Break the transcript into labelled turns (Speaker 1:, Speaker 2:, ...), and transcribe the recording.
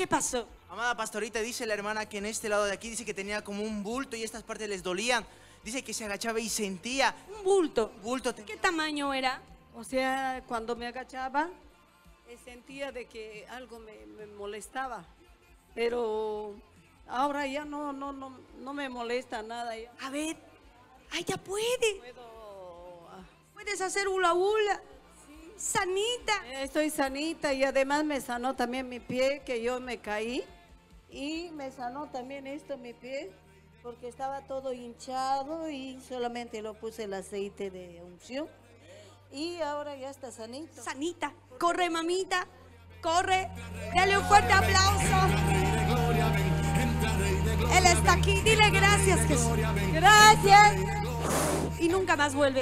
Speaker 1: ¿Qué pasó?
Speaker 2: Amada pastorita, dice la hermana que en este lado de aquí dice que tenía como un bulto y estas partes les dolían. Dice que se agachaba y sentía
Speaker 1: Un bulto.
Speaker 2: un bulto.
Speaker 1: ¿Qué tamaño era?
Speaker 3: O sea, cuando me agachaba, eh, sentía de que algo me, me molestaba. Pero ahora ya no, no, no, no me molesta nada. Ya
Speaker 1: A ver. ¡Ay, ya puede!
Speaker 3: puedo, ah,
Speaker 1: Puedes hacer hula hula. Sanita.
Speaker 3: eh, estoy sanita y además me sanó también mi pie, que yo me caí. Y me sanó también esto, mi pie, porque estaba todo hinchado y solamente lo puse el aceite de unción. Y ahora ya está sanito.
Speaker 1: Sanita. Corre, mamita. Corre. Dale un fuerte aplauso. Él está aquí. Dile gracias, Jesús.
Speaker 3: Gracias.
Speaker 1: Y nunca más vuelve.